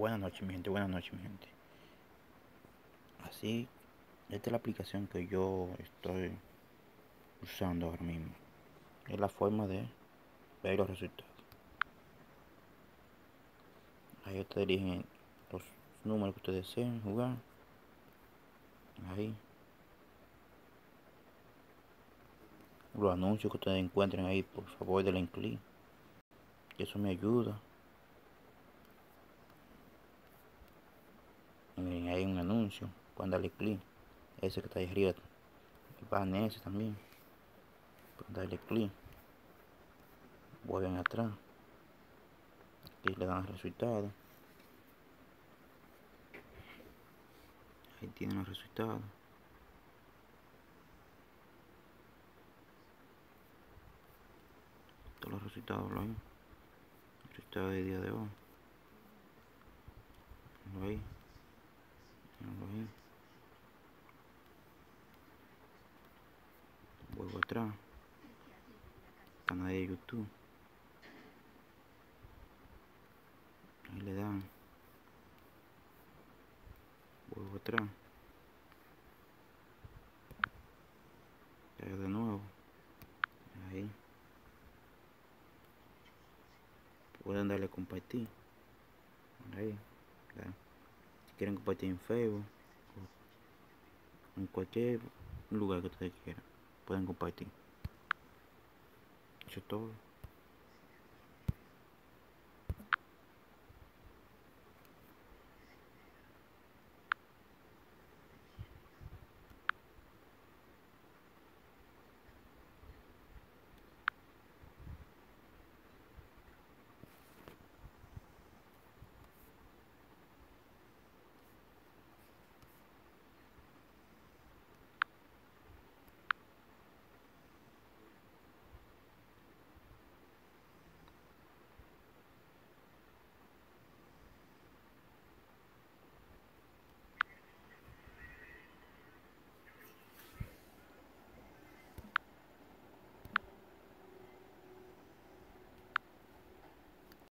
Buenas noches, mi gente, buenas noches, mi gente. Así, esta es la aplicación que yo estoy usando ahora mismo. Es la forma de ver los resultados. Ahí ustedes eligen los números que ustedes deseen jugar. Ahí. Los anuncios que ustedes encuentren ahí, por favor, denle clic. Eso me ayuda. Cuando darle clic. Ese que está ahí arriba. Va en ese también. Cuando darle clic. Vuelven atrás. Y le dan el resultado. Ahí tienen los resultados. Todos los resultados lo hay. El resultado del día de hoy. Lo hay. Vuelvo atrás. Canal de YouTube. Ahí le dan. Vuelvo atrás. de nuevo. Ahí. Pueden darle compartir. Ahí quieren compartir en Facebook en cualquier lugar que ustedes quieran pueden compartir. Eso es todo